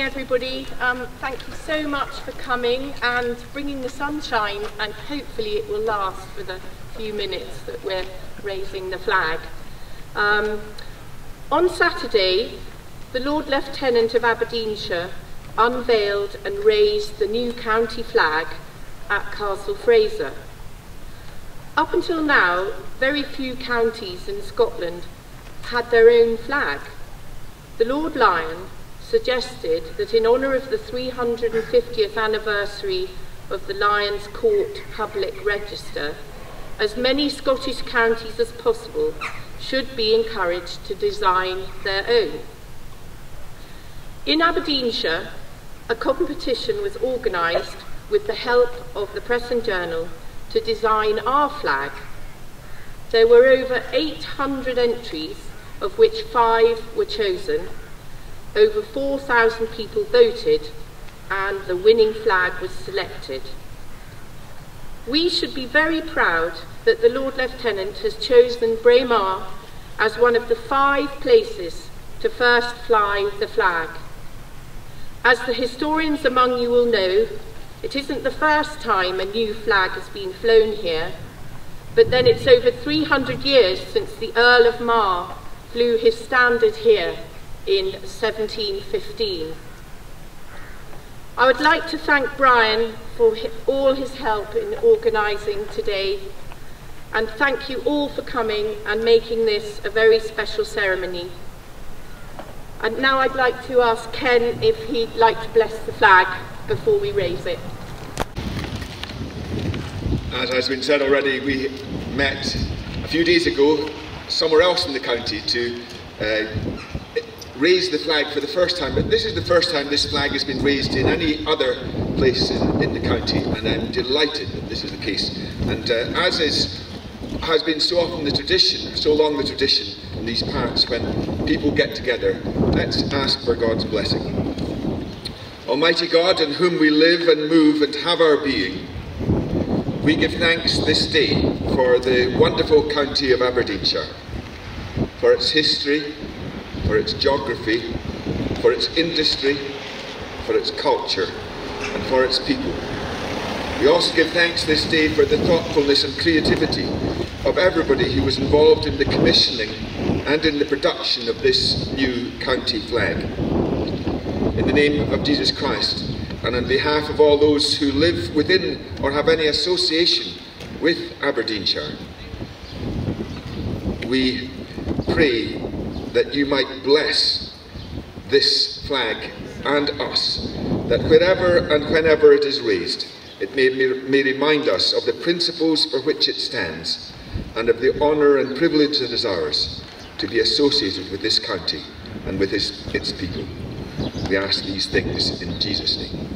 everybody. Um, thank you so much for coming and bringing the sunshine, and hopefully it will last for the few minutes that we're raising the flag. Um, on Saturday, the Lord Lieutenant of Aberdeenshire unveiled and raised the new county flag at Castle Fraser. Up until now, very few counties in Scotland had their own flag. The Lord Lyon suggested that in honour of the 350th anniversary of the Lyon's Court Public Register, as many Scottish counties as possible should be encouraged to design their own. In Aberdeenshire, a competition was organised with the help of the Press and Journal to design our flag. There were over 800 entries, of which five were chosen. Over 4,000 people voted, and the winning flag was selected. We should be very proud that the Lord Lieutenant has chosen Braemar as one of the five places to first fly the flag. As the historians among you will know, it isn't the first time a new flag has been flown here, but then it's over 300 years since the Earl of Mar flew his standard here in 1715. I would like to thank Brian for all his help in organising today and thank you all for coming and making this a very special ceremony. And now I'd like to ask Ken if he'd like to bless the flag before we raise it. As has been said already, we met a few days ago somewhere else in the county to uh, raise the flag for the first time, but this is the first time this flag has been raised in any other place in, in the county, and I'm delighted that this is the case. And uh, as is has been so often the tradition, so long the tradition in these parts when people get together, let's ask for God's blessing. Almighty God, in whom we live and move and have our being, we give thanks this day for the wonderful county of Aberdeenshire, for its history, for its geography, for its industry, for its culture, and for its people. We also give thanks this day for the thoughtfulness and creativity of everybody who was involved in the commissioning and in the production of this new county flag. In the name of Jesus Christ, and on behalf of all those who live within or have any association with Aberdeenshire, we pray that you might bless this flag and us, that wherever and whenever it is raised, it may, may remind us of the principles for which it stands and of the honour and privilege that is ours to be associated with this county and with its, its people. We ask these things in Jesus' name.